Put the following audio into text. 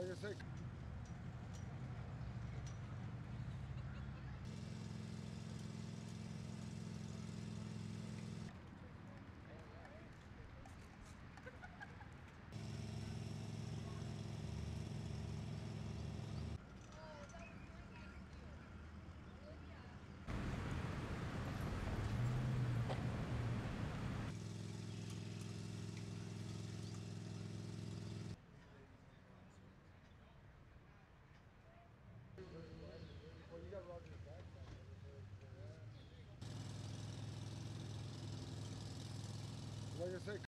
Like I say, Like I say,